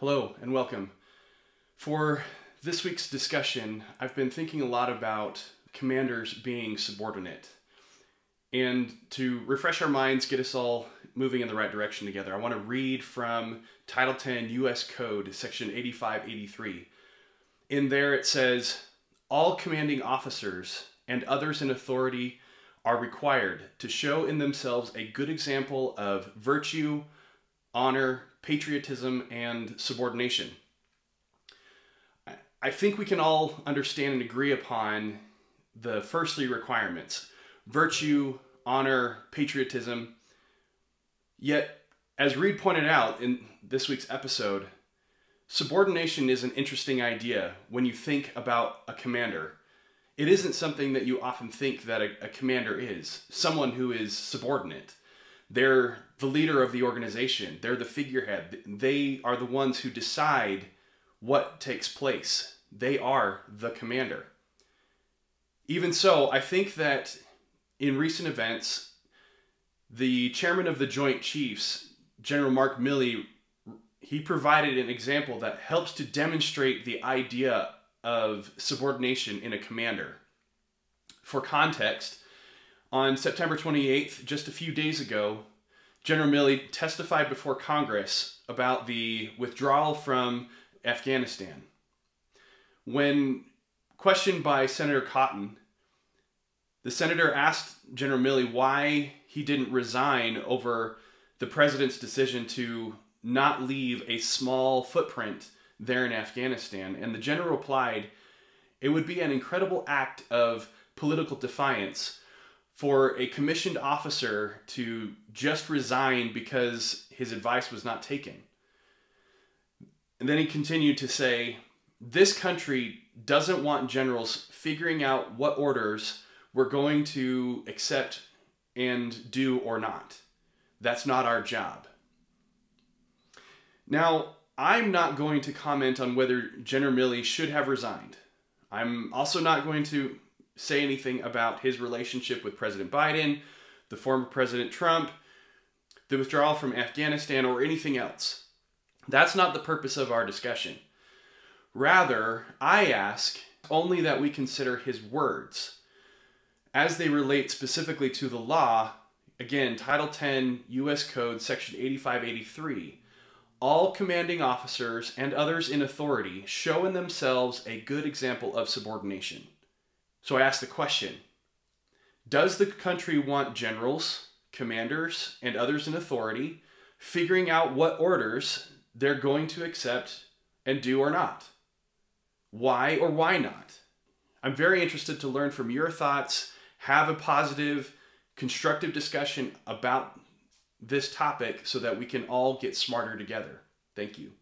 Hello and welcome. For this week's discussion, I've been thinking a lot about commanders being subordinate. And to refresh our minds, get us all moving in the right direction together, I want to read from Title 10 U.S. Code, Section 8583. In there it says, All commanding officers and others in authority are required to show in themselves a good example of virtue, honor, patriotism, and subordination. I think we can all understand and agree upon the first three requirements virtue, honor, patriotism. Yet, as Reed pointed out in this week's episode, subordination is an interesting idea when you think about a commander. It isn't something that you often think that a, a commander is someone who is subordinate. They're the leader of the organization, they're the figurehead. They are the ones who decide what takes place. They are the commander. Even so, I think that in recent events, the chairman of the Joint Chiefs, General Mark Milley, he provided an example that helps to demonstrate the idea of subordination in a commander. For context, on September 28th, just a few days ago, General Milley testified before Congress about the withdrawal from Afghanistan. When questioned by Senator Cotton, the senator asked General Milley why he didn't resign over the president's decision to not leave a small footprint there in Afghanistan. And the general replied, It would be an incredible act of political defiance for a commissioned officer to just resign because his advice was not taken. And then he continued to say, This country doesn't want generals figuring out what orders we're going to accept and do or not. That's not our job. Now, I'm not going to comment on whether General Milley should have resigned. I'm also not going to say anything about his relationship with President Biden, the former President Trump, the withdrawal from Afghanistan, or anything else. That's not the purpose of our discussion. Rather, I ask only that we consider his words as they relate specifically to the law. Again, Title 10 U.S. Code, Section 8583. All commanding officers and others in authority show in themselves a good example of subordination. So I ask the question Does the country want generals, commanders, and others in authority figuring out what orders they're going to accept and do or not? Why or why not? I'm very interested to learn from your thoughts, have a positive, constructive discussion about this topic so that we can all get smarter together. Thank you.